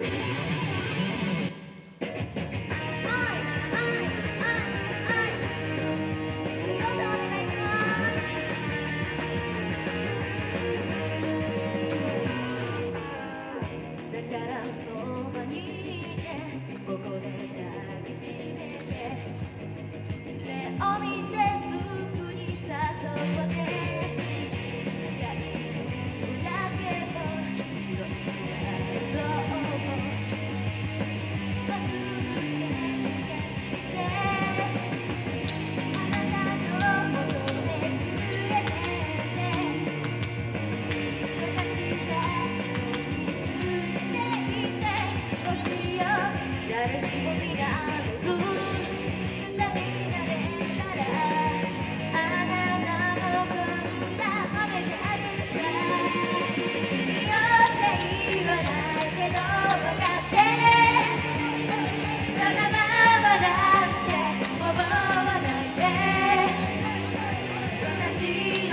Mm-hmm.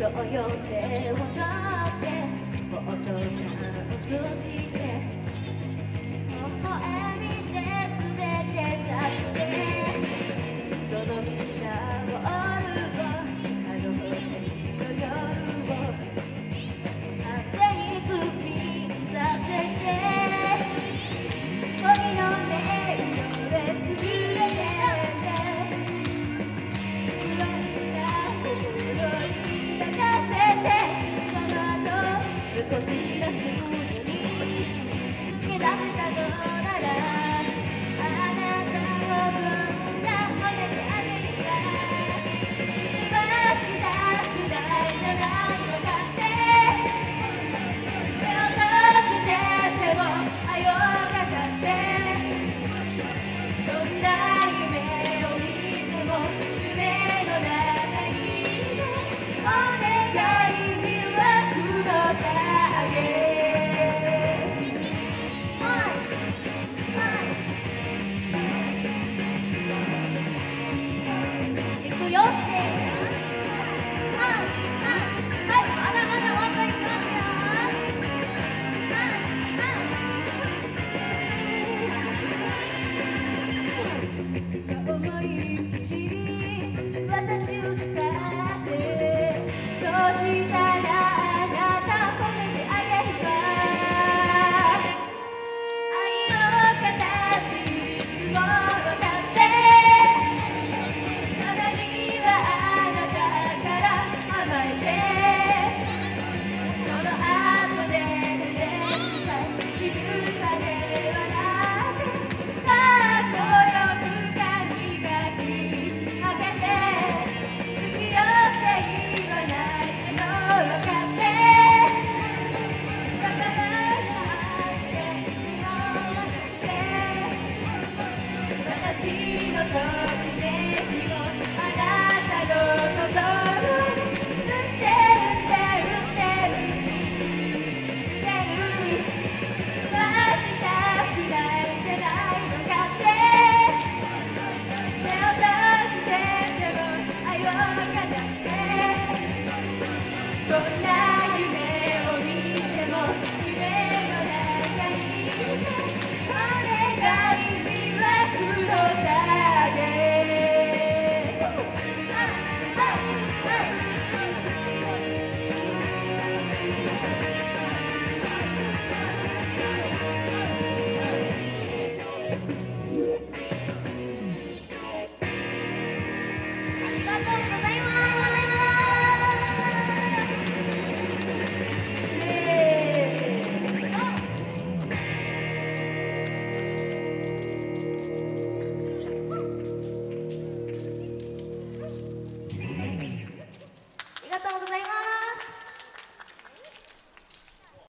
そうよって分 Thank you.